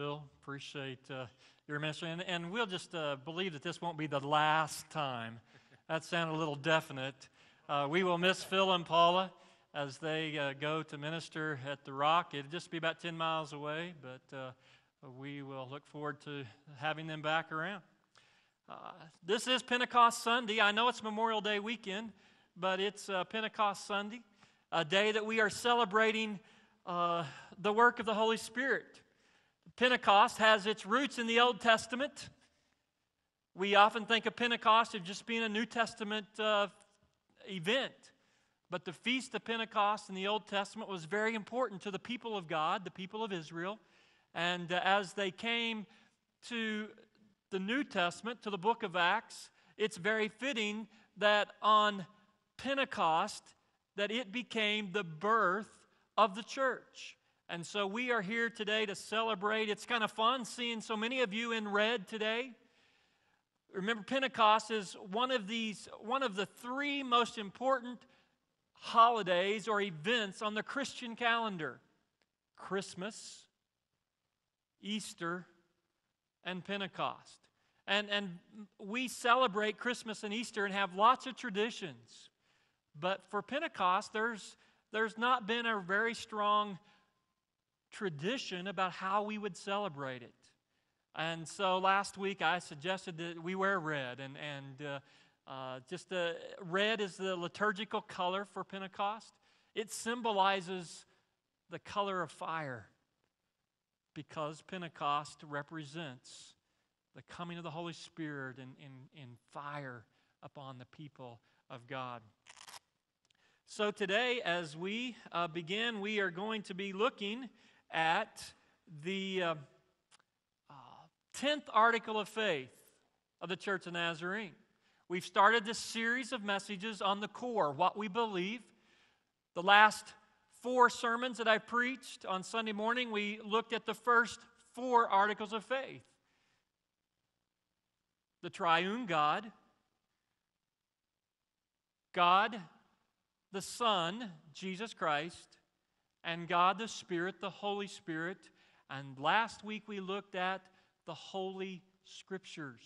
Phil. Appreciate uh, your ministry. And, and we'll just uh, believe that this won't be the last time. That sounded a little definite. Uh, we will miss Phil and Paula as they uh, go to minister at the Rock. It'll just be about 10 miles away, but uh, we will look forward to having them back around. Uh, this is Pentecost Sunday. I know it's Memorial Day weekend, but it's Pentecost Sunday, a day that we are celebrating the work of the Holy Spirit. Pentecost has its roots in the Old Testament. We often think of Pentecost as just being a New Testament uh, event. But the Feast of Pentecost in the Old Testament was very important to the people of God, the people of Israel. And uh, as they came to the New Testament, to the book of Acts, it's very fitting that on Pentecost that it became the birth of the church. And so we are here today to celebrate. It's kind of fun seeing so many of you in red today. Remember, Pentecost is one of these, one of the three most important holidays or events on the Christian calendar Christmas, Easter, and Pentecost. And, and we celebrate Christmas and Easter and have lots of traditions. But for Pentecost, there's, there's not been a very strong tradition about how we would celebrate it. And so last week I suggested that we wear red, and, and uh, uh, just the red is the liturgical color for Pentecost. It symbolizes the color of fire because Pentecost represents the coming of the Holy Spirit in, in, in fire upon the people of God. So today, as we uh, begin, we are going to be looking at the uh, uh, 10th article of faith of the Church of Nazarene. We've started this series of messages on the core, what we believe. The last four sermons that I preached on Sunday morning, we looked at the first four articles of faith the triune God, God the Son, Jesus Christ, and God the Spirit, the Holy Spirit. And last week we looked at the Holy Scriptures.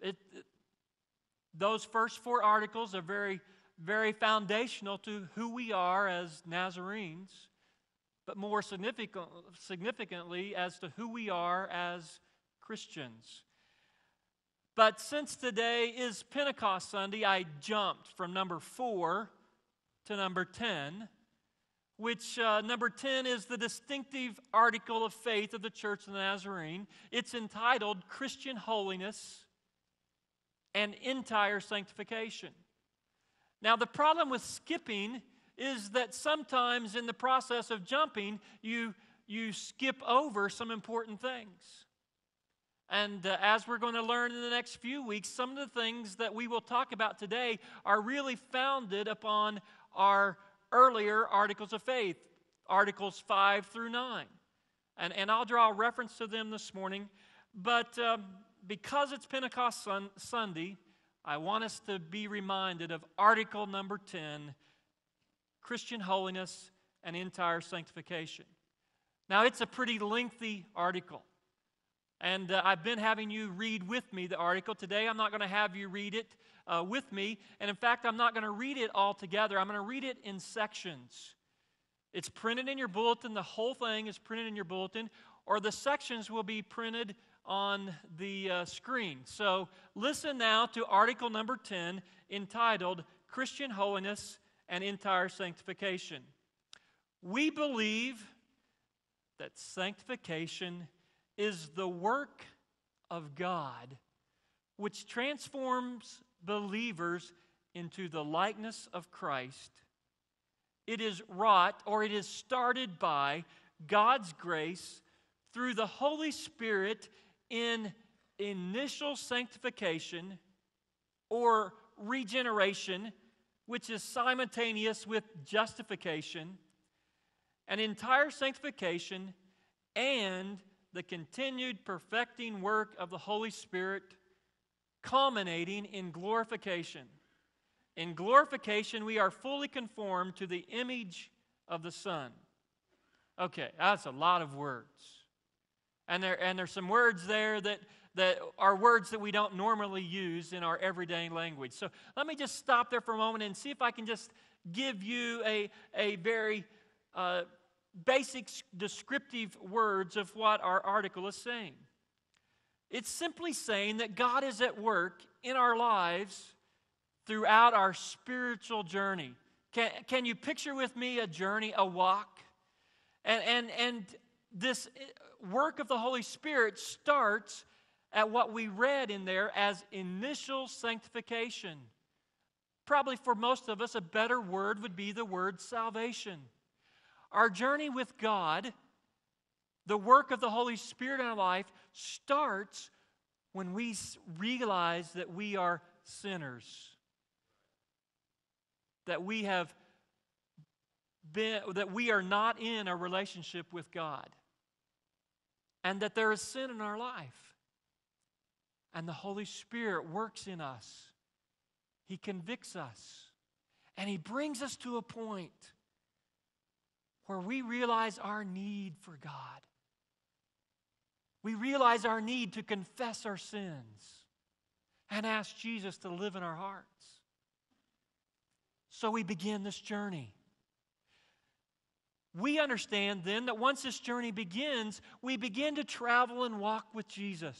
It, it, those first four articles are very, very foundational to who we are as Nazarenes, but more significant, significantly as to who we are as Christians. But since today is Pentecost Sunday, I jumped from number four to number 10 which uh, number 10 is the distinctive article of faith of the Church of the Nazarene. It's entitled Christian Holiness and Entire Sanctification. Now, the problem with skipping is that sometimes in the process of jumping, you, you skip over some important things. And uh, as we're going to learn in the next few weeks, some of the things that we will talk about today are really founded upon our earlier articles of faith, Articles 5 through 9. And, and I'll draw a reference to them this morning. But um, because it's Pentecost sun, Sunday, I want us to be reminded of Article number 10 Christian holiness and entire sanctification. Now, it's a pretty lengthy article. And uh, I've been having you read with me the article. Today, I'm not going to have you read it uh, with me. And in fact, I'm not going to read it all together, I'm going to read it in sections. It's printed in your bulletin, the whole thing is printed in your bulletin, or the sections will be printed on the uh, screen. So listen now to article number 10 entitled Christian Holiness and Entire Sanctification. We believe that sanctification is the work of God which transforms believers into the likeness of Christ. It is wrought or it is started by God's grace through the Holy Spirit in initial sanctification or regeneration, which is simultaneous with justification, an entire sanctification, and the continued perfecting work of the Holy Spirit culminating in glorification. In glorification, we are fully conformed to the image of the Son. Okay, that's a lot of words. And there and there's some words there that that are words that we don't normally use in our everyday language. So let me just stop there for a moment and see if I can just give you a, a very uh, basic descriptive words of what our article is saying. It's simply saying that God is at work in our lives throughout our spiritual journey. Can, can you picture with me a journey, a walk? And, and, and this eh, work of the Holy Spirit starts at what we read in there as initial sanctification. Probably for most of us, a better word would be the word salvation. Our journey with God, the work of the Holy Spirit in our life, starts when we realize that we are sinners. That we have been, that we are not in a relationship with God. And that there is sin in our life. And the Holy Spirit works in us. He convicts us. And He brings us to a point where we realize our need for God. We realize our need to confess our sins and ask Jesus to live in our hearts. So we begin this journey. We understand then that once this journey begins, we begin to travel and walk with Jesus.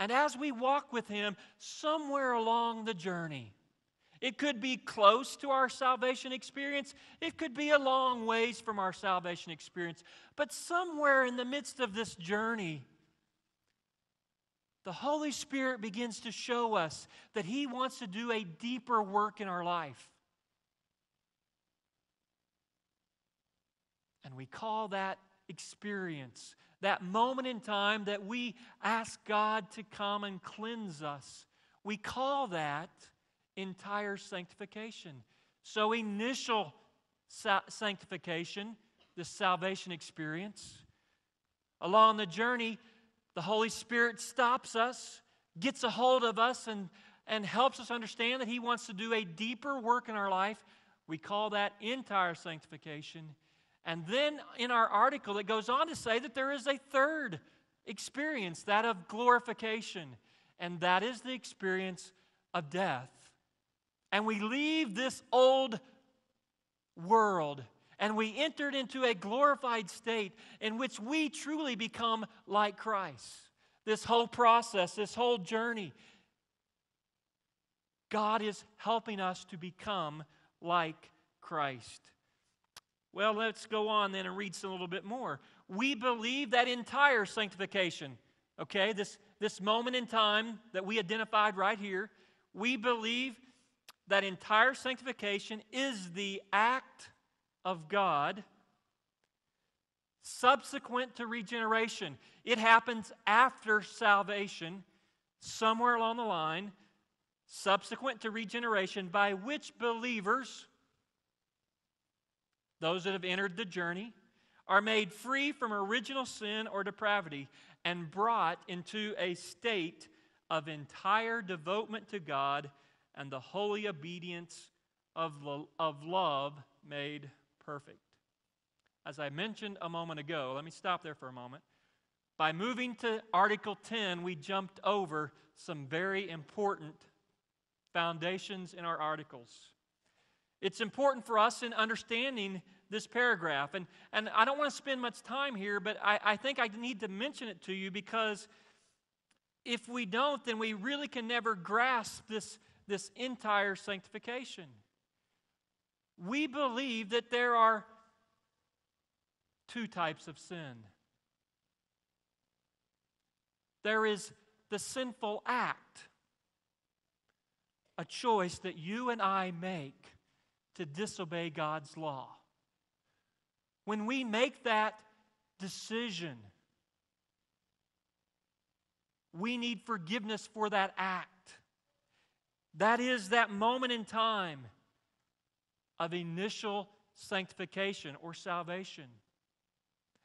And as we walk with Him, somewhere along the journey, it could be close to our salvation experience. It could be a long ways from our salvation experience. But somewhere in the midst of this journey, the Holy Spirit begins to show us that He wants to do a deeper work in our life. And we call that experience, that moment in time that we ask God to come and cleanse us. We call that entire sanctification. So, initial sa- sanctification, the salvation experience. Along the journey, the Holy Spirit stops us, gets a hold of us, and, and helps us understand that He wants to do a deeper work in our life. We call that entire sanctification. And then in our article, it goes on to say that there is a third experience, that of glorification, and that is the experience of death and we leave this old world and we entered into a glorified state in which we truly become like Christ. This whole process, this whole journey, God is helping us to become like Christ. Well, let's go on then and read some a little bit more. We believe that entire sanctification, okay, this, this moment in time that we identified right here, we believe that entire sanctification is the act of God subsequent to regeneration. It happens after salvation, somewhere along the line, subsequent to regeneration, by which believers, those that have entered the journey, are made free from original sin or depravity and brought into a state of entire devotement to God and the holy obedience of, of love made perfect. As I mentioned a moment ago, let me stop there for a moment. By moving to Article 10, we jumped over some very important foundations in our articles. It's important for us in understanding this paragraph. And, and I don't want to spend much time here, but I, I think I need to mention it to you because if we don't, then we really can never grasp this, this entire sanctification. We believe that there are two types of sin there is the sinful act, a choice that you and I make to disobey God's law. When we make that decision, we need forgiveness for that act. That is that moment in time of initial sanctification or salvation.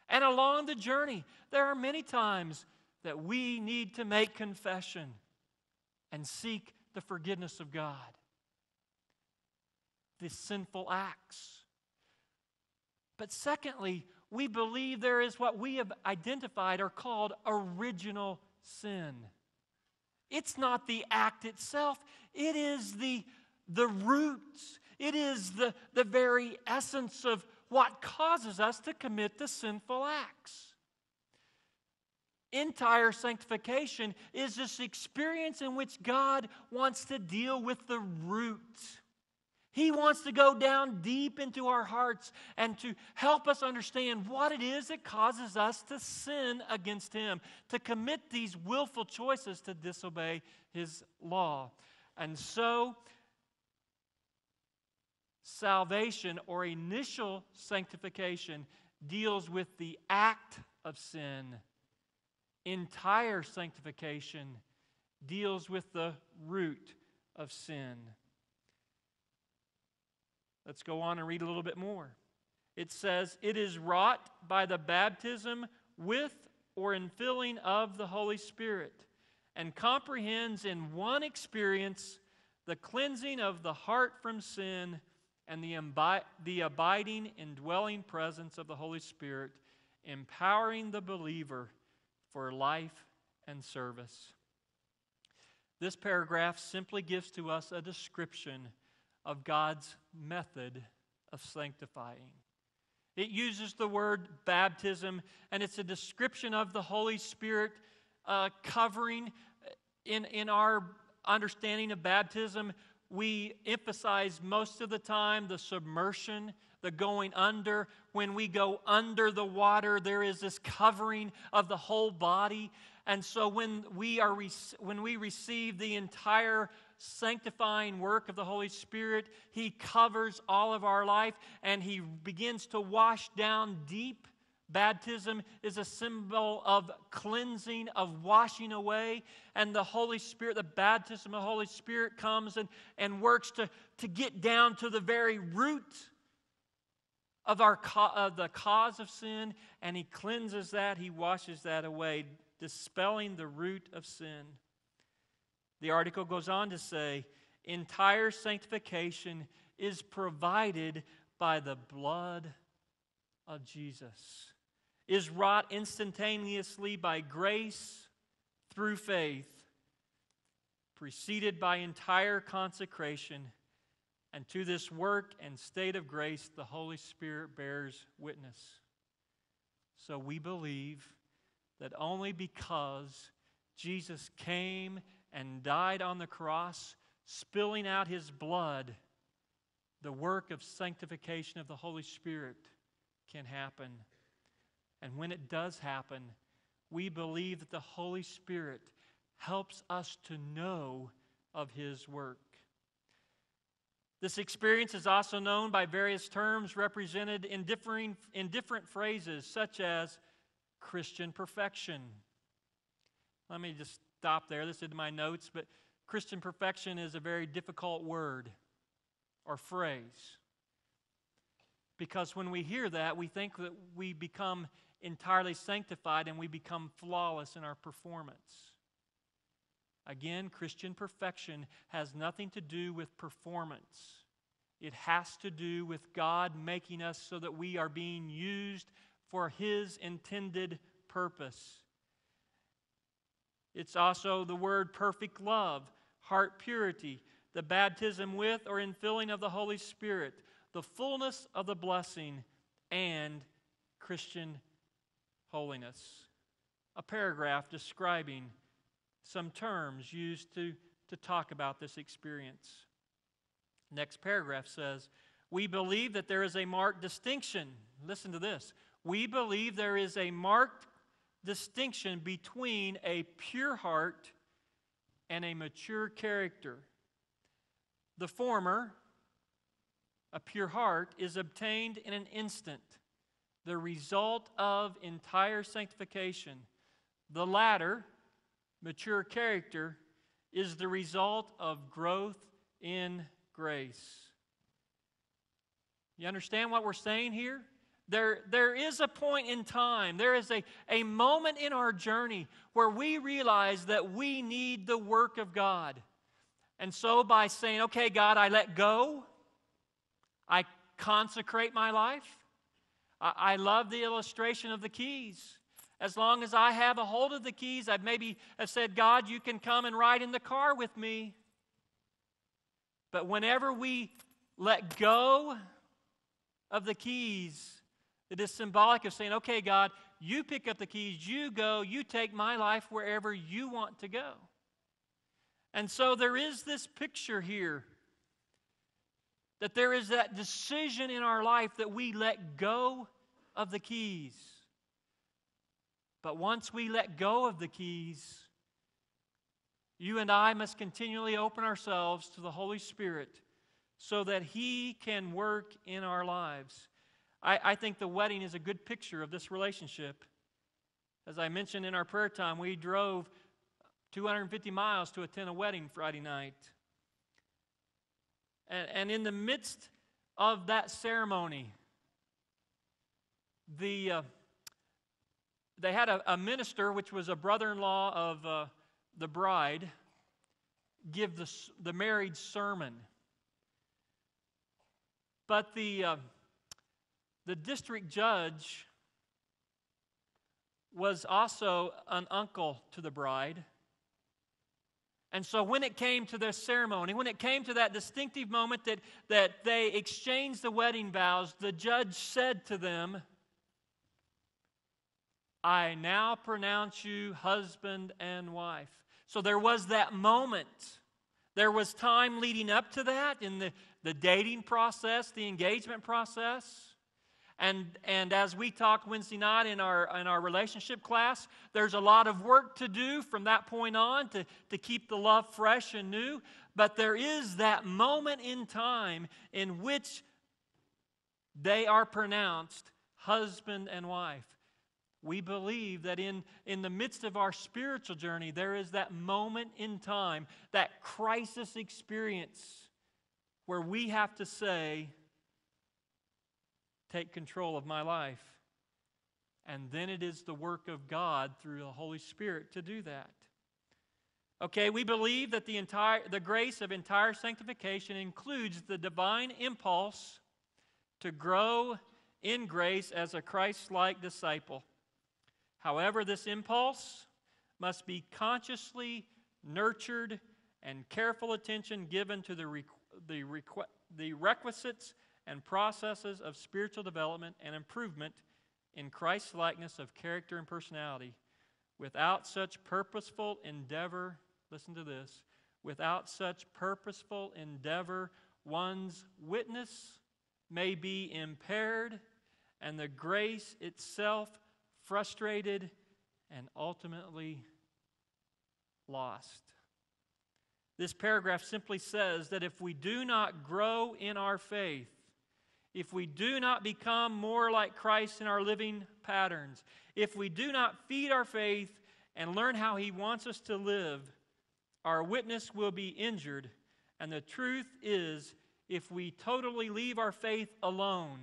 And along the journey, there are many times that we need to make confession and seek the forgiveness of God. The sinful acts. But secondly, we believe there is what we have identified or called original sin. It's not the act itself, it is the, the roots, it is the, the very essence of what causes us to commit the sinful acts. Entire sanctification is this experience in which God wants to deal with the root he wants to go down deep into our hearts and to help us understand what it is that causes us to sin against Him, to commit these willful choices to disobey His law. And so, salvation or initial sanctification deals with the act of sin, entire sanctification deals with the root of sin. Let's go on and read a little bit more. It says, It is wrought by the baptism with or infilling of the Holy Spirit, and comprehends in one experience the cleansing of the heart from sin and the, imbi- the abiding, indwelling presence of the Holy Spirit, empowering the believer for life and service. This paragraph simply gives to us a description of God's method of sanctifying. It uses the word baptism, and it's a description of the Holy Spirit uh, covering. In, in our understanding of baptism, we emphasize most of the time the submersion, the going under. When we go under the water, there is this covering of the whole body. And so when we, are, when we receive the entire sanctifying work of the Holy Spirit. He covers all of our life and He begins to wash down deep. Baptism is a symbol of cleansing, of washing away. And the Holy Spirit, the baptism of the Holy Spirit comes and, and works to, to get down to the very root of, our, of the cause of sin. And He cleanses that, He washes that away, dispelling the root of sin. The article goes on to say entire sanctification is provided by the blood of Jesus, is wrought instantaneously by grace through faith, preceded by entire consecration. And to this work and state of grace, the Holy Spirit bears witness. So we believe that only because Jesus came and died on the cross, spilling out his blood, the work of sanctification of the Holy Spirit can happen. And when it does happen, we believe that the Holy Spirit helps us to know of his work. This experience is also known by various terms represented in, differing, in different phrases, such as Christian perfection. Let me just stop there. This is in my notes, but Christian perfection is a very difficult word or phrase. Because when we hear that, we think that we become entirely sanctified and we become flawless in our performance. Again, Christian perfection has nothing to do with performance. It has to do with God making us so that we are being used for His intended purpose. It's also the word perfect love, heart purity, the baptism with or infilling of the Holy Spirit, the fullness of the blessing, and Christian holiness. A paragraph describing some terms used to, to talk about this experience. Next paragraph says, We believe that there is a marked distinction. Listen to this. We believe there is a marked distinction between a pure heart and a mature character. The former, a pure heart, is obtained in an instant, the result of entire sanctification. The latter, mature character, is the result of growth in grace. You understand what we're saying here? There, there is a point in time, there is a, a moment in our journey where we realize that we need the work of God. And so, by saying, okay, God, I let go, I consecrate my life, I, I love the illustration of the keys. As long as I have a hold of the keys, I've maybe have said, God, you can come and ride in the car with me. But whenever we let go of the keys, it is symbolic of saying, okay, God, you pick up the keys, you go, you take my life wherever you want to go. And so there is this picture here that there is that decision in our life that we let go of the keys. But once we let go of the keys, you and I must continually open ourselves to the Holy Spirit so that He can work in our lives. I, I, think the wedding is a good picture of this relationship. As I mentioned in our prayer time, we drove 250 miles to attend a wedding Friday night. And, and in the midst of that ceremony, the, uh, they had a, a, minister, which was a brother in law of uh, the bride, give the, the married sermon. But the, uh, the district judge was also an uncle to the bride. And so when it came to their ceremony, when it came to that distinctive moment that, that they exchanged the wedding vows, the judge said to them, I now pronounce you husband and wife. So there was that moment. There was time leading up to that in the, the dating process, the engagement process. And, and as we talk Wednesday night in our, in our relationship class, there's a lot of work to do from that point on to, to keep the love fresh and new. But there is that moment in time in which they are pronounced husband and wife. We believe that in, in the midst of our spiritual journey, there is that moment in time, that crisis experience, where we have to say, take control of my life. And then it is the work of God through the Holy Spirit to do that. Okay, we believe that the entire the grace of entire sanctification includes the divine impulse to grow in grace as a Christ-like disciple. However, this impulse must be consciously nurtured and careful attention given to the, the, the requisites and processes of spiritual development and improvement in Christ's likeness of character and personality. Without such purposeful endeavor, listen to this, without such purposeful endeavor, one's witness may be impaired and the grace itself frustrated and ultimately lost. This paragraph simply says that if we do not grow in our faith, if we do not become more like Christ in our living patterns, if we do not feed our faith and learn how He wants us to live, our witness will be injured. And the truth is, if we totally leave our faith alone,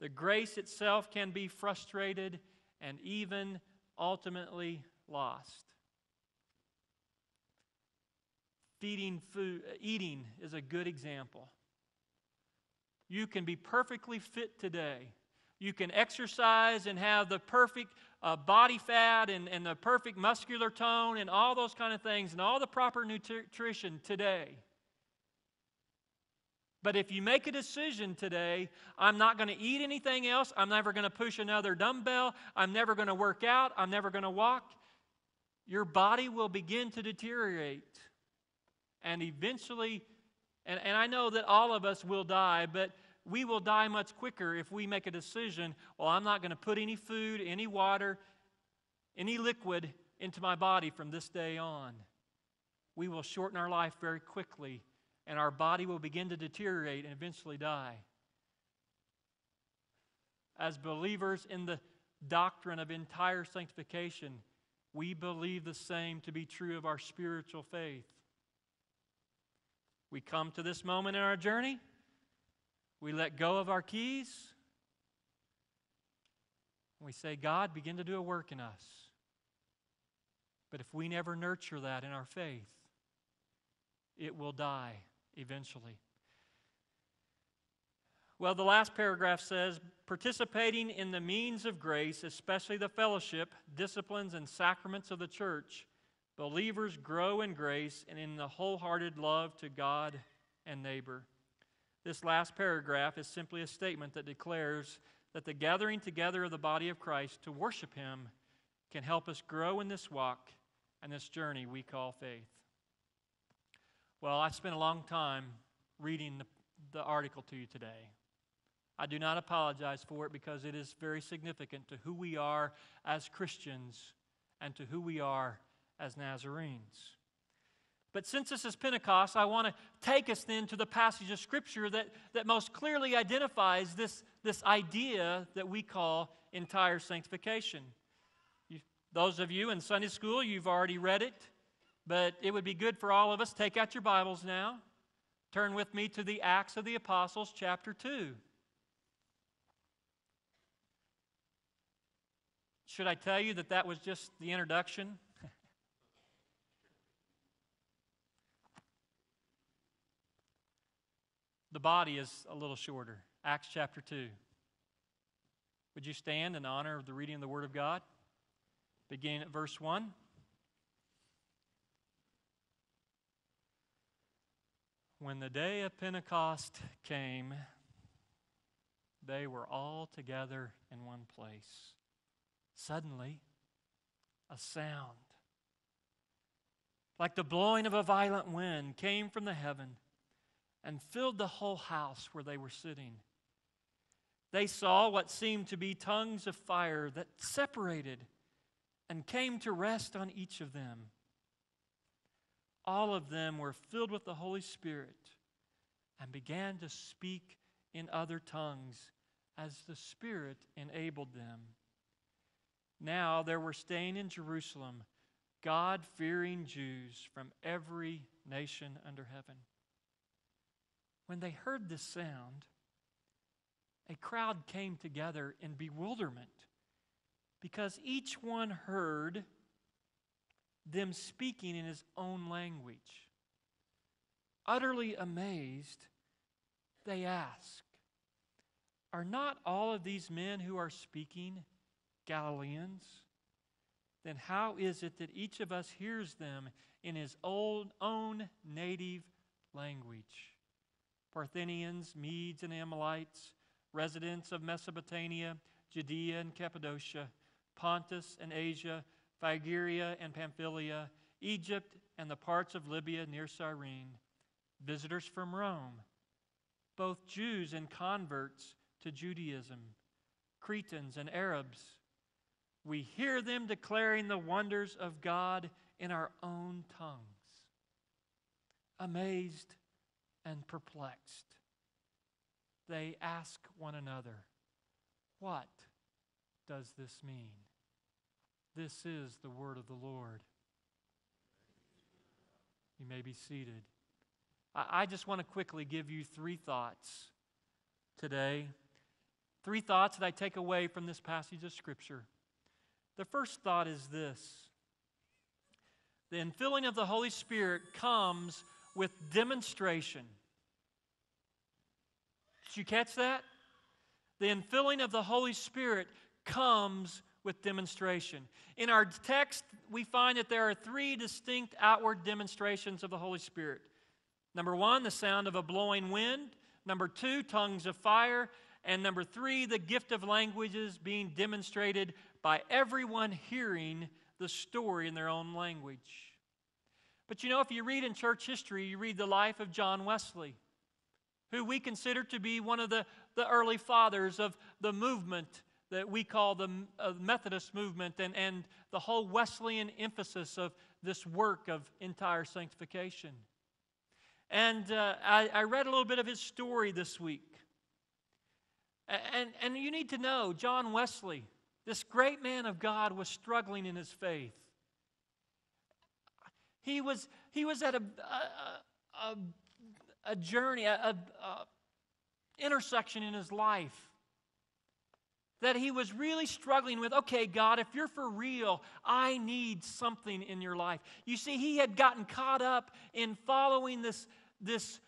the grace itself can be frustrated and even ultimately lost. Feeding food, eating is a good example. You can be perfectly fit today. You can exercise and have the perfect uh, body fat and, and the perfect muscular tone and all those kind of things and all the proper nutrition today. But if you make a decision today, I'm not going to eat anything else, I'm never going to push another dumbbell, I'm never going to work out, I'm never going to walk, your body will begin to deteriorate. And eventually, and, and I know that all of us will die, but we will die much quicker if we make a decision well, I'm not going to put any food, any water, any liquid into my body from this day on. We will shorten our life very quickly, and our body will begin to deteriorate and eventually die. As believers in the doctrine of entire sanctification, we believe the same to be true of our spiritual faith. We come to this moment in our journey we let go of our keys. We say, God, begin to do a work in us. But if we never nurture that in our faith, it will die eventually. Well, the last paragraph says, participating in the means of grace, especially the fellowship, disciplines, and sacraments of the church, believers grow in grace and in the wholehearted love to God and neighbor. This last paragraph is simply a statement that declares that the gathering together of the body of Christ to worship Him can help us grow in this walk and this journey we call faith. Well, I spent a long time reading the, the article to you today. I do not apologize for it because it is very significant to who we are as Christians and to who we are as Nazarenes. But since this is Pentecost, I want to take us then to the passage of Scripture that, that most clearly identifies this, this idea that we call entire sanctification. You, those of you in Sunday school, you've already read it, but it would be good for all of us. Take out your Bibles now. Turn with me to the Acts of the Apostles, chapter 2. Should I tell you that that was just the introduction? The body is a little shorter. Acts chapter 2. Would you stand in honor of the reading of the Word of God? Beginning at verse 1. When the day of Pentecost came, they were all together in one place. Suddenly, a sound, like the blowing of a violent wind, came from the heaven and filled the whole house where they were sitting. They saw what seemed to be tongues of fire that separated and came to rest on each of them. All of them were filled with the Holy Spirit and began to speak in other tongues as the Spirit enabled them. Now there were staying in Jerusalem God fearing Jews from every nation under heaven. When they heard this sound, a crowd came together in bewilderment because each one heard them speaking in his own language. Utterly amazed, they asked, Are not all of these men who are speaking Galileans? Then how is it that each of us hears them in his old, own native language? Parthians, Medes, and Amalekites, residents of Mesopotamia, Judea and Cappadocia, Pontus and Asia, Phrygia and Pamphylia, Egypt and the parts of Libya near Cyrene, visitors from Rome, both Jews and converts to Judaism, Cretans and Arabs. We hear them declaring the wonders of God in our own tongues. Amazed and perplexed, they ask one another, What does this mean? This is the word of the Lord. You may be seated. I, just want to quickly give you three thoughts today. Three thoughts that I take away from this passage of Scripture. The first thought is this the infilling of the Holy Spirit comes with demonstration. Did you catch that? The infilling of the Holy Spirit comes with demonstration. In our text, we find that there are three distinct outward demonstrations of the Holy Spirit. Number one, the sound of a blowing wind. Number two, tongues of fire. And number three, the gift of languages being demonstrated by everyone hearing the story in their own language. But you know, if you read in church history, you read the life of John Wesley, who we consider to be one of the, the early fathers of the movement that we call the uh, Methodist movement and, and the whole Wesleyan emphasis of this work of entire sanctification. And uh, I, I read a little bit of his story this week. And, and you need to know, John Wesley, this great man of God, was struggling in his faith. He was, he was at a, a, a, a journey, a, a intersection in his life that he was really struggling with okay, God, if you're for real, I need something in your life. You see, he had gotten caught up in following this, this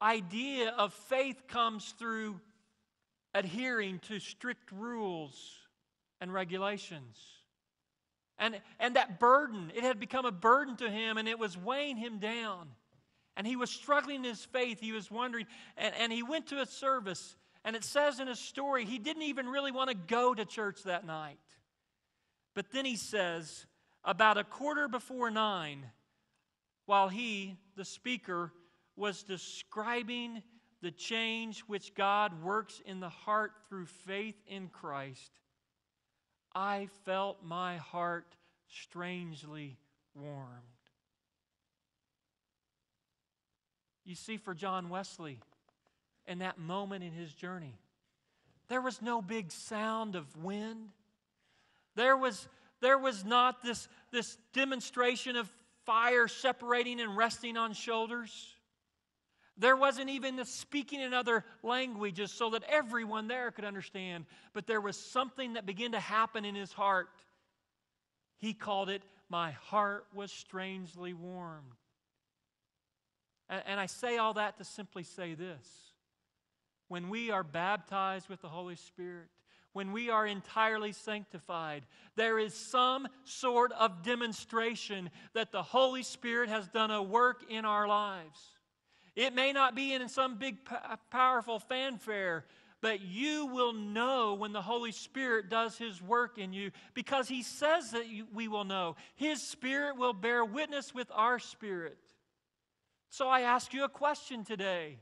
idea of faith comes through adhering to strict rules and regulations. And, and that burden, it had become a burden to him and it was weighing him down. And he was struggling in his faith. He was wondering. And, and he went to a service. And it says in his story, he didn't even really want to go to church that night. But then he says, about a quarter before nine, while he, the speaker, was describing the change which God works in the heart through faith in Christ, I felt my heart strangely warmed. You see, for John Wesley, in that moment in his journey, there was no big sound of wind. There was, there was not this, this demonstration of fire separating and resting on shoulders. There wasn't even the speaking in other languages so that everyone there could understand. But there was something that began to happen in his heart. He called it, My heart was strangely warmed. And, and I say all that to simply say this. When we are baptized with the Holy Spirit, when we are entirely sanctified, there is some sort of demonstration that the Holy Spirit has done a work in our lives. It may not be in some big, uh, powerful fanfare, but you will know when the Holy Spirit does His work in you because He says that we will know. His Spirit will bear witness with our spirit. So I ask you a question today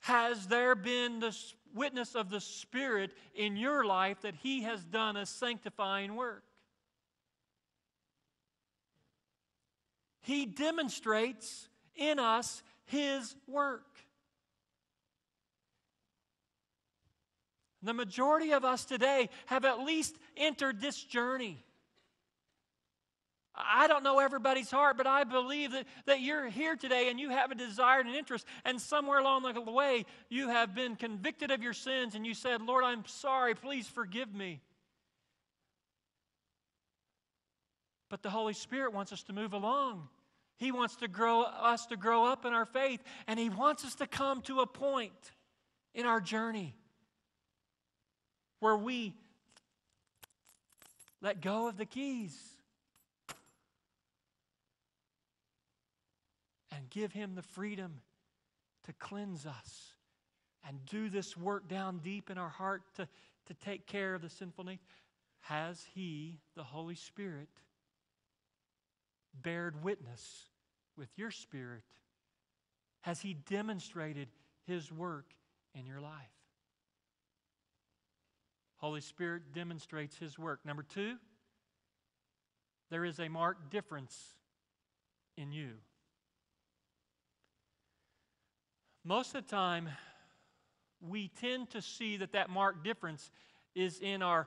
Has there been the witness of the Spirit in your life that He has done a sanctifying work? He demonstrates in us His work. The majority of us today have at least entered this journey. I don't know everybody's heart, but I believe that, that you're here today and you have a desire and an interest, and somewhere along the way you have been convicted of your sins and you said, Lord, I'm sorry, please forgive me. But the Holy Spirit wants us to move along. He wants to grow us to grow up in our faith, and He wants us to come to a point in our journey where we let go of the keys and give Him the freedom to cleanse us and do this work down deep in our heart to, to take care of the sinful nature? Has He, the Holy Spirit, bared witness with your spirit? Has He demonstrated His work in your life? Holy Spirit demonstrates His work. Number two, there is a marked difference in you. Most of the time, we tend to see that that marked difference is in our,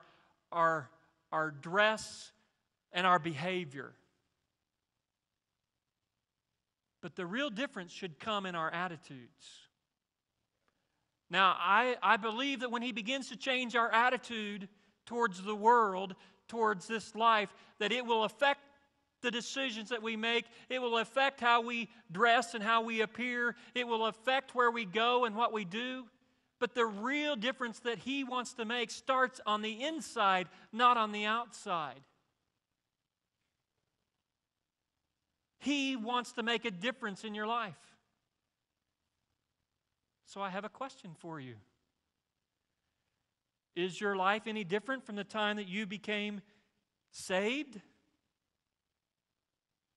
our, our dress and our behavior. But the real difference should come in our attitudes. Now, I, I believe that when He begins to change our attitude towards the world, towards this life, that it will affect the decisions that we make. It will affect how we dress and how we appear. It will affect where we go and what we do. But the real difference that He wants to make starts on the inside, not on the outside. He wants to make a difference in your life. So I have a question for you. Is your life any different from the time that you became saved?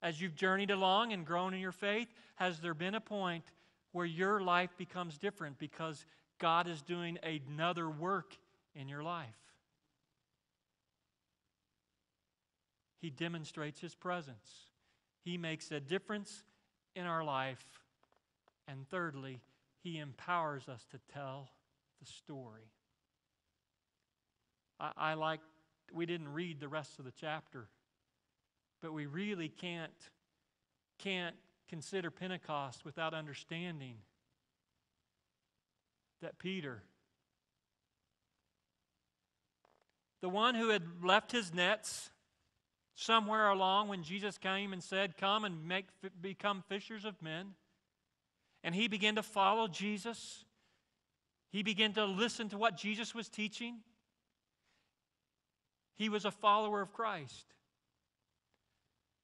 As you've journeyed along and grown in your faith, has there been a point where your life becomes different because God is doing another work in your life? He demonstrates His presence. He makes a difference in our life. And thirdly, He empowers us to tell the story. I, I like, we didn't read the rest of the chapter but we really can't, can't consider Pentecost without understanding that Peter, the one who had left his nets somewhere along when Jesus came and said, Come and make, become fishers of men, and he began to follow Jesus. He began to listen to what Jesus was teaching. He was a follower of Christ.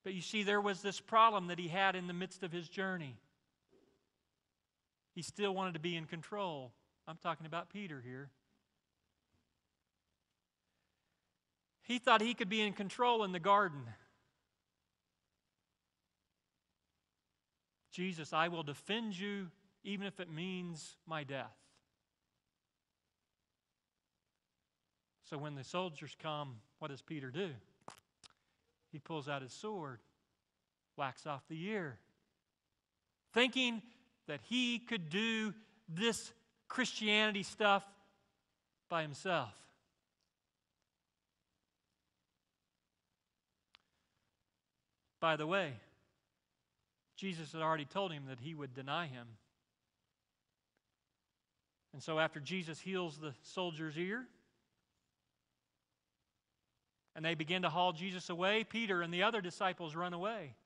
But you see, there was this problem that he had in the midst of his journey. He still wanted to be in control. I'm talking about Peter here. He thought he could be in control in the garden. Jesus, I will defend you even if it means my death. So when the soldiers come, what does Peter do? He pulls out his sword, whacks off the ear, thinking that he could do this Christianity stuff by himself. By the way, Jesus had already told him that he would deny him. And so, after Jesus heals the soldier's ear, and they begin to haul Jesus away, Peter and the other disciples run away.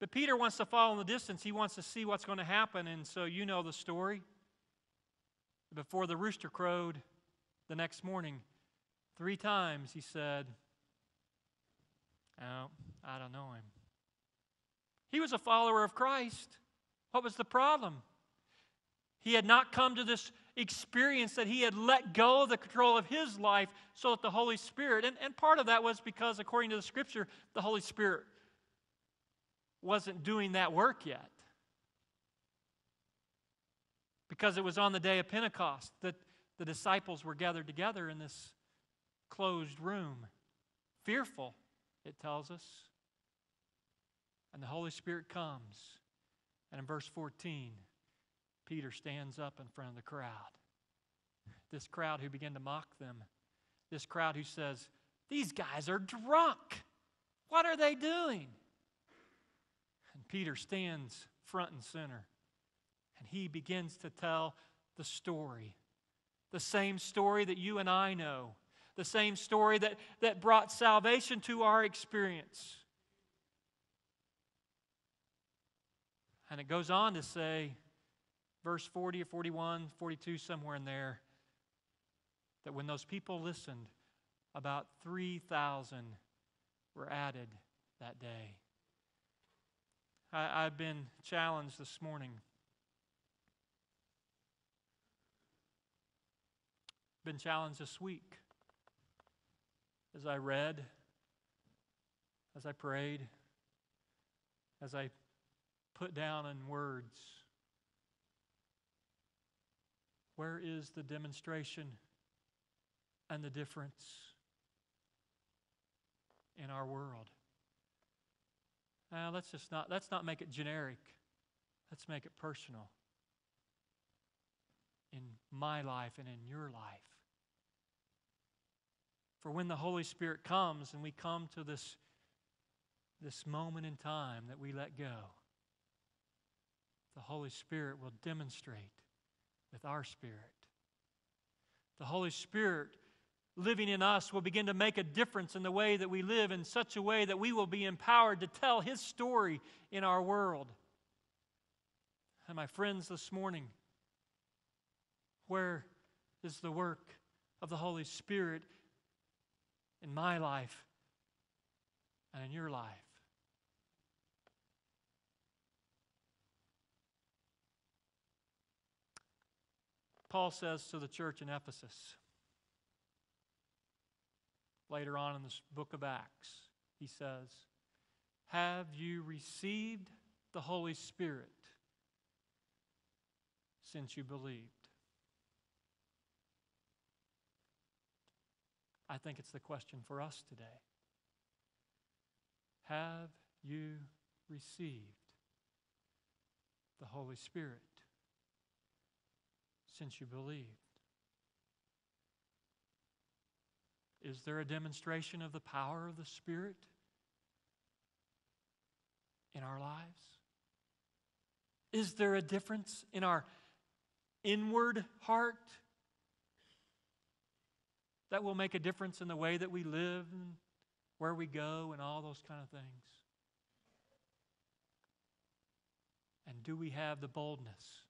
But Peter wants to follow in the distance. He wants to see what's going to happen. And so you know the story. Before the rooster crowed the next morning, three times he said, Oh, I don't know him. He was a follower of Christ. What was the problem? He had not come to this experience that he had let go of the control of his life so that the Holy Spirit, and, and part of that was because, according to the scripture, the Holy Spirit wasn't doing that work yet. Because it was on the day of Pentecost that the disciples were gathered together in this closed room, fearful, it tells us. And the Holy Spirit comes. And in verse 14, Peter stands up in front of the crowd. This crowd who began to mock them. This crowd who says, These guys are drunk. What are they doing? And Peter stands front and center. And he begins to tell the story. The same story that you and I know. The same story that, that brought salvation to our experience. And it goes on to say, verse 40 or 41, 42, somewhere in there, that when those people listened, about 3,000 were added that day. I, have been challenged this morning. Been challenged this week as I read, as I prayed, as I put down in words where is the demonstration and the difference in our world? Now, let's just not let's not make it generic. Let's make it personal. In my life and in your life. For when the Holy Spirit comes and we come to this, this moment in time that we let go, the Holy Spirit will demonstrate with our spirit. The Holy Spirit living in us will begin to make a difference in the way that we live in such a way that we will be empowered to tell His story in our world. And my friends, this morning, where is the work of the Holy Spirit in my life and in your life? Paul says to the church in Ephesus later on in this book of Acts. He says, Have you received the Holy Spirit since you believed? I think it's the question for us today. Have you received the Holy Spirit? since you believed? Is there a demonstration of the power of the Spirit in our lives? Is there a difference in our inward heart that will make a difference in the way that we live and where we go and all those kind of things? And do we have the boldness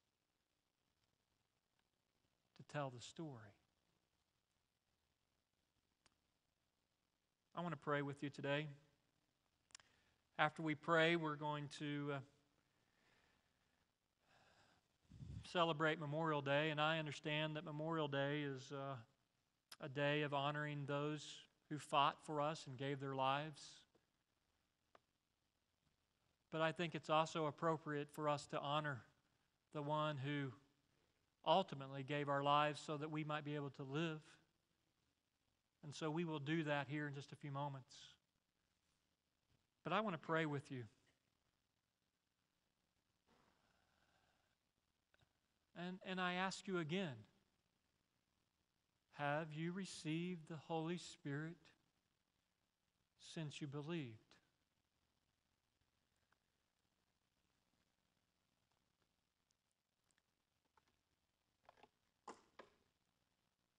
to tell the story. I want to pray with you today. After we pray, we're going to uh, celebrate Memorial Day, and I understand that Memorial Day is uh, a day of honoring those who fought for us and gave their lives. But I think it's also appropriate for us to honor the one who ultimately gave our lives so that we might be able to live. And so we will do that here in just a few moments. But I want to pray with you. And, and I ask you again have you received the Holy Spirit since you believed?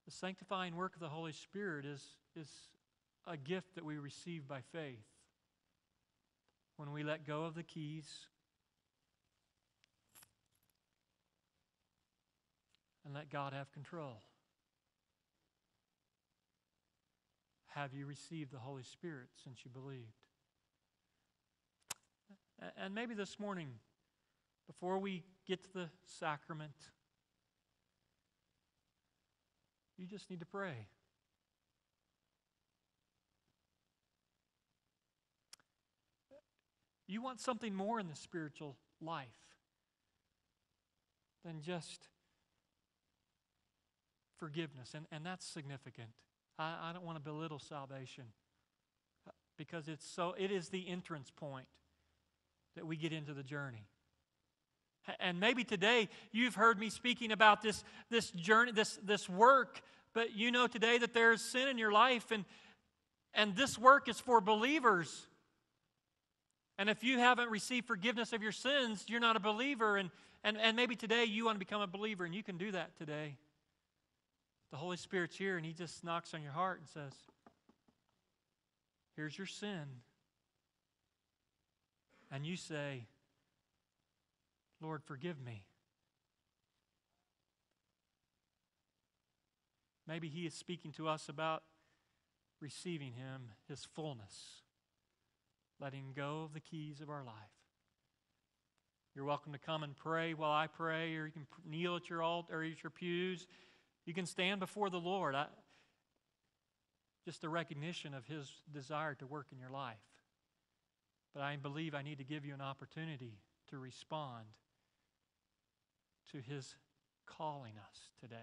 The sanctifying work of the Holy Spirit is, is a gift that we receive by faith when we let go of the keys and let God have control. Have you received the Holy Spirit since you believed? And maybe this morning, before we get to the sacrament, you just need to pray. You want something more in the spiritual life than just forgiveness, and, and that's significant. I, I don't want to belittle salvation uh, because it's so it is the entrance point that we get into the journey. And maybe today you've heard me speaking about this, this journey, this, this work, but you know today that there's sin in your life, and, and this work is for believers. And if you haven't received forgiveness of your sins, you're not a believer. And, and, and maybe today you want to become a believer, and you can do that today. The Holy Spirit's here, and He just knocks on your heart and says, Here's your sin. And you say, Lord, forgive me. Maybe He is speaking to us about receiving Him, His fullness, letting go of the keys of our life. You're welcome to come and pray while I pray, or you can kneel at your altar or at your pews. You can stand before the Lord. I, just a recognition of His desire to work in your life. But I believe I need to give you an opportunity to respond to His calling us today.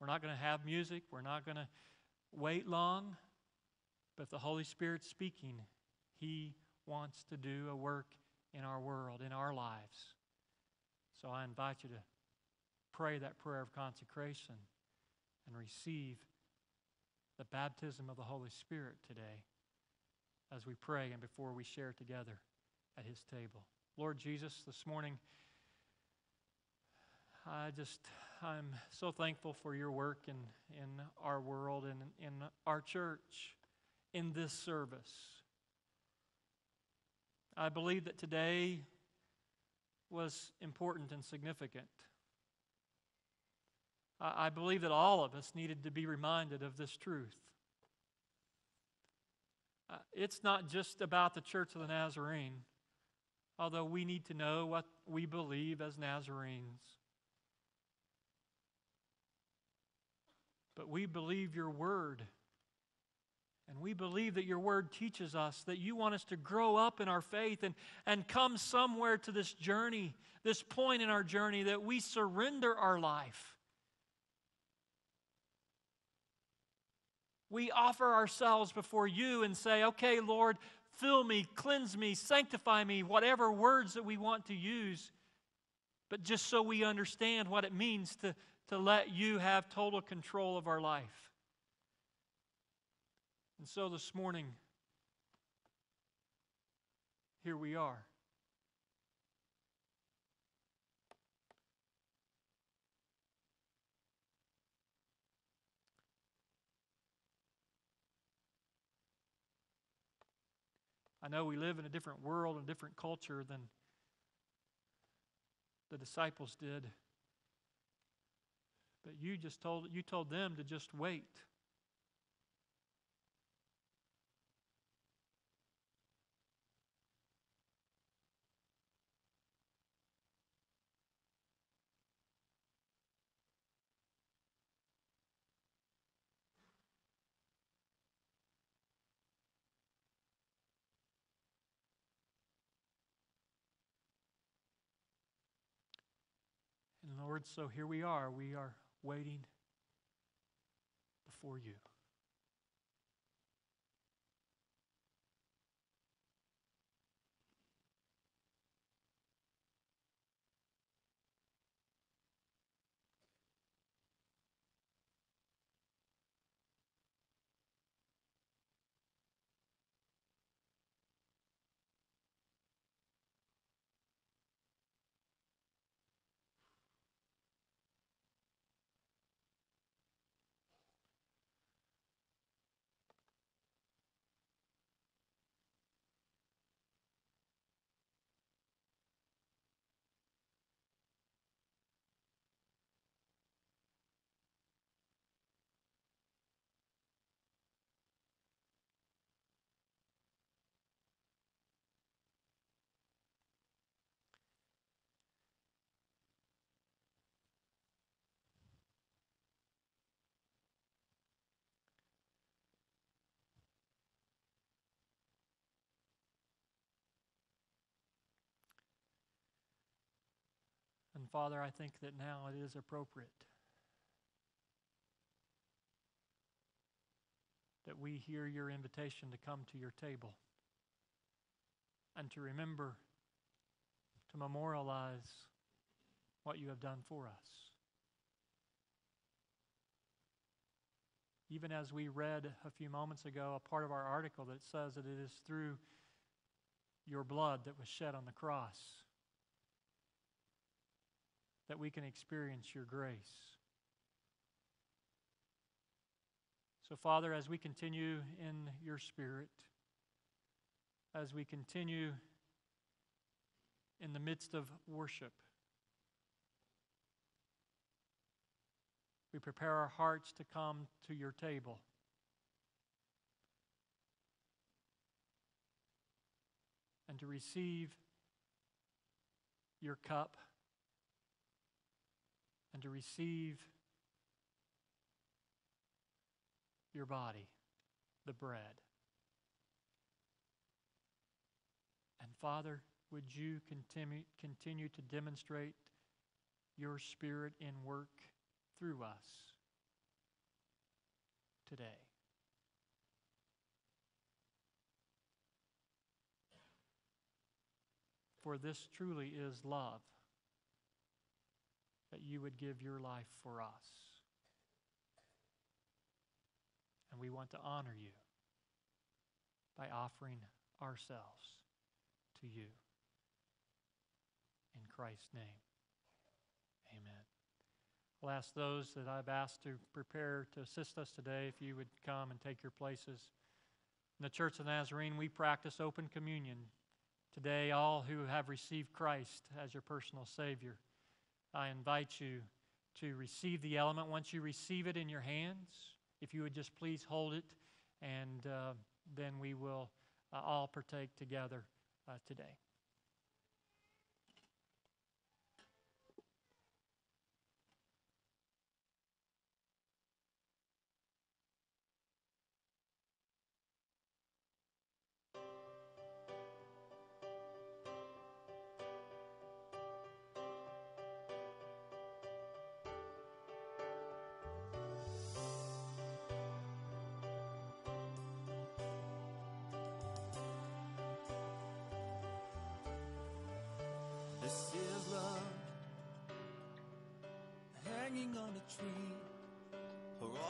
We're not going to have music, we're not going to wait long, but if the Holy Spirit's speaking, He wants to do a work in our world, in our lives. So I invite you to pray that prayer of consecration and receive the baptism of the Holy Spirit today as we pray and before we share together at His table. Lord Jesus, this morning, I just, I'm so thankful for your work in, in our world and in our church in this service. I believe that today was important and significant. I believe that all of us needed to be reminded of this truth. Uh, it's not just about the Church of the Nazarene, although we need to know what we believe as Nazarenes. But we believe your word. And we believe that your word teaches us that you want us to grow up in our faith and, and come somewhere to this journey, this point in our journey that we surrender our life we offer ourselves before you and say, okay, Lord, fill me, cleanse me, sanctify me, whatever words that we want to use, but just so we understand what it means to, to let you have total control of our life. And so this morning, here we are. I know we live in a different world, a different culture than the disciples did. But you just told you told them to just wait. So here we are. We are waiting before you. And Father, I think that now it is appropriate that we hear your invitation to come to your table and to remember to memorialize what you have done for us. Even as we read a few moments ago a part of our article that says that it is through your blood that was shed on the cross that we can experience your grace. So, Father, as we continue in your Spirit, as we continue in the midst of worship, we prepare our hearts to come to your table. And to receive your cup and to receive your body, the bread. And Father, would you continue, continue to demonstrate your Spirit in work through us today? For this truly is love that you would give your life for us. And we want to honor you by offering ourselves to you. In Christ's name, amen. I'll ask those that I've asked to prepare to assist us today if you would come and take your places. In the Church of Nazarene, we practice open communion. Today, all who have received Christ as your personal Savior I invite you to receive the element. Once you receive it in your hands, if you would just please hold it, and uh, then we will uh, all partake together uh, today.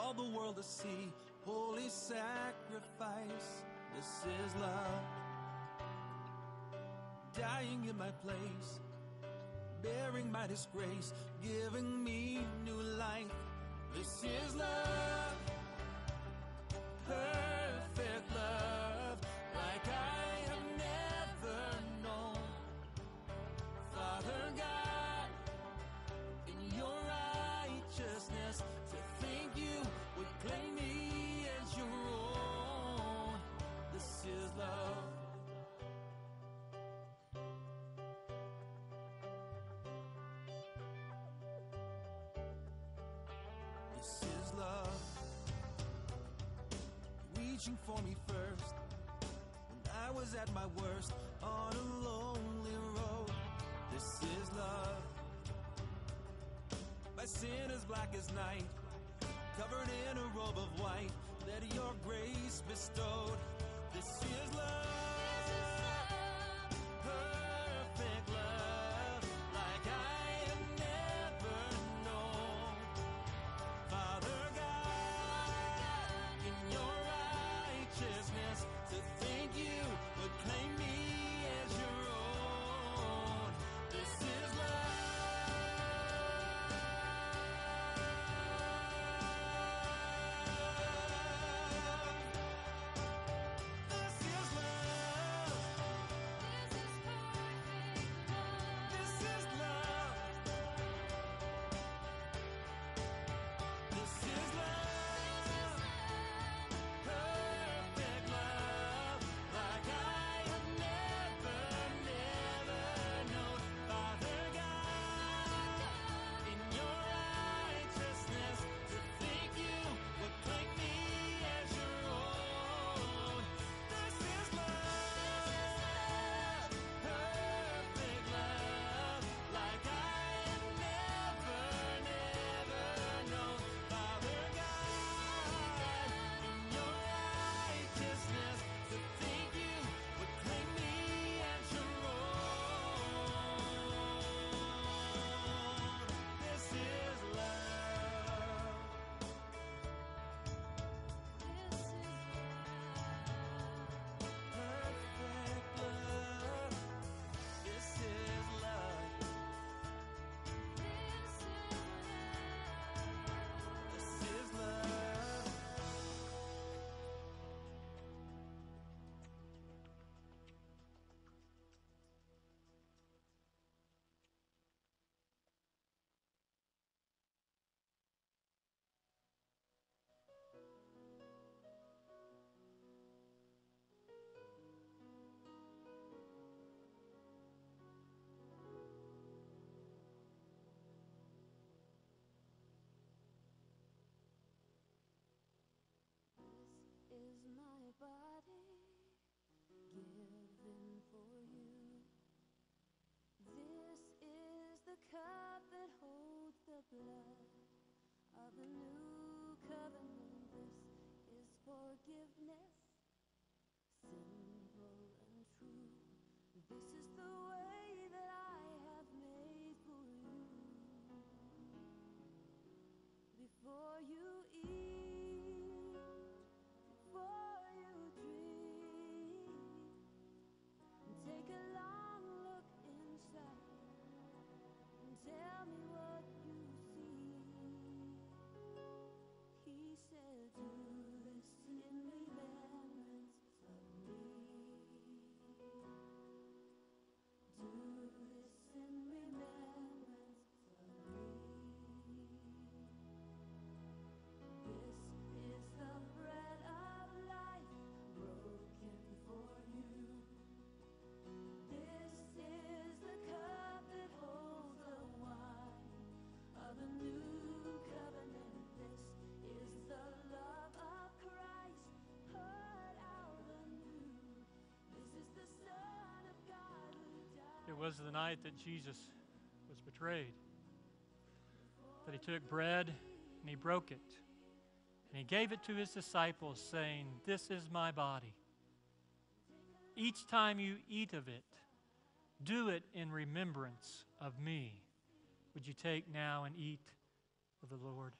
All the world to see. Holy sacrifice, this is love. Dying in my place, bearing my disgrace, giving me new life. This is love. Perfect Claim me as your own. This is love. This is love. Reaching for me first. When I was at my worst on a lonely road. This is love. My sin is black as night covered in a robe of white. Let your grace bestowed. Is my body given for you. This is the cup that holds the blood of the new covenant. This is forgiveness, simple and true. This is the was the night that Jesus was betrayed. That he took bread and he broke it. And he gave it to his disciples, saying, This is my body. Each time you eat of it, do it in remembrance of me. Would you take now and eat of the Lord?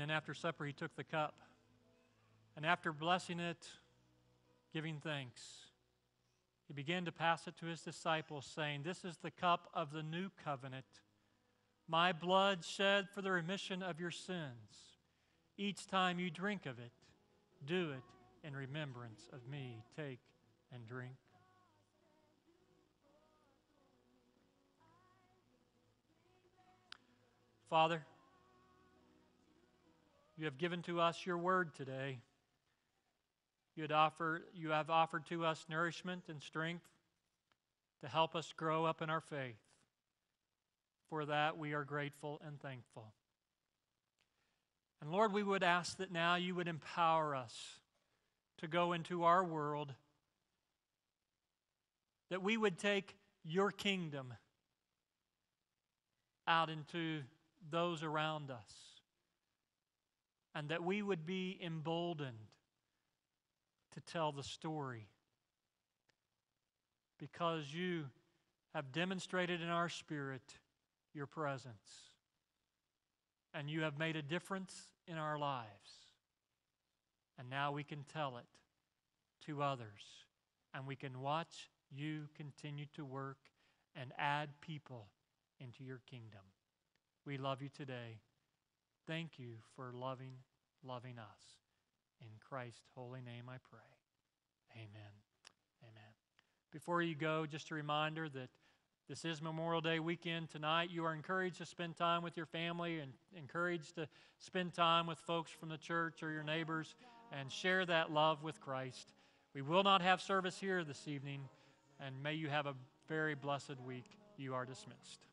And then after supper, he took the cup. And after blessing it, giving thanks, he began to pass it to his disciples, saying, This is the cup of the new covenant, my blood shed for the remission of your sins. Each time you drink of it, do it in remembrance of me. Take and drink. Father, you have given to us your word today. You, had offer, you have offered to us nourishment and strength to help us grow up in our faith. For that, we are grateful and thankful. And Lord, we would ask that now you would empower us to go into our world, that we would take your kingdom out into those around us, and that we would be emboldened to tell the story because you have demonstrated in our spirit your presence and you have made a difference in our lives. And now we can tell it to others, and we can watch you continue to work and add people into your kingdom. We love you today. Thank you for loving, loving us. In Christ's holy name I pray. Amen. Amen. Before you go, just a reminder that this is Memorial Day weekend tonight. You are encouraged to spend time with your family and encouraged to spend time with folks from the church or your neighbors and share that love with Christ. We will not have service here this evening, and may you have a very blessed week. You are dismissed.